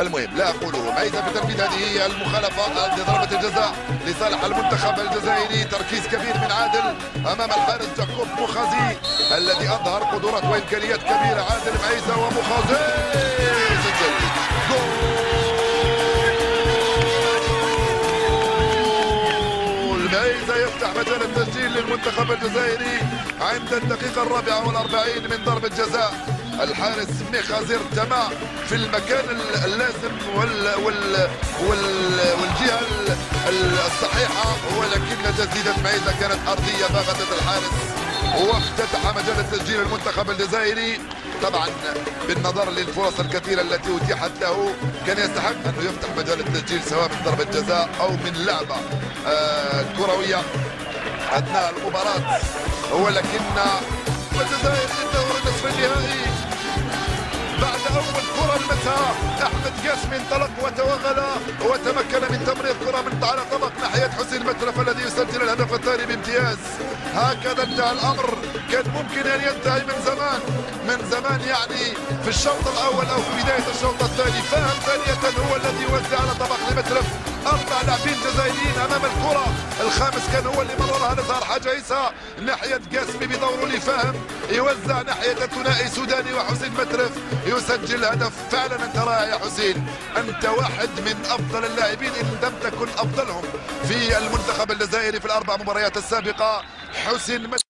المهم لا أقوله. ميزة في تنفيذ هذه المخالفة ضربة الجزاء لصالح المنتخب الجزائري. تركيز كبير من عادل أمام الحارس جاكوب مخازي الذي أظهر قدرات وإمكانيات كبيرة. عادل ميزة ومخازي. يفتح مجال التسجيل للمنتخب الجزائري عند الدقيقة الرابعة والأربعين من ضربة جزاء. الحارس ميخازير تما في المكان اللازم وال وال وال والجهة الصحيحة. ولكن تسديدة ميزة كانت أرضية باغتت الحارس. وافتتح مجال التسجيل المنتخب الجزائري. طبعا بالنظر للفرص الكثيرة التي أتيحت له كان يستحق أنه يفتح مجال التسجيل سواء من ضربة جزاء أو من لعبة. آه كروية أثناء المباراة. ولكن الجزائر النهائي اول كره لمسها أحمد قاسم انطلق وتوغل وتمكن من تمرير كرة من على طبق ناحية حسين مترف الذي يسجل الهدف الثاني بامتياز. هكذا انتهى الأمر. كان ممكن أن ينتهي من زمان. من زمان يعني في الشوط الأول أو في بداية الشوط الثاني. فهم ثانية هو الذي وزع على طبق لمترف. أربع لاعبين جزائريين أمام الكرة. الخامس كان هو اللي مررها نزار حاج عيسى ناحية قاسمي بدوره لفهم. يوزع ناحية الثنائي سوداني وحسين مترف. يسجل هدف فعلا. أنت رائع يا حسين. أنت واحد من أفضل اللاعبين إن لم تكن أفضلهم في المنتخب الجزائري في الأربع مباريات السابقة. حسين مترف.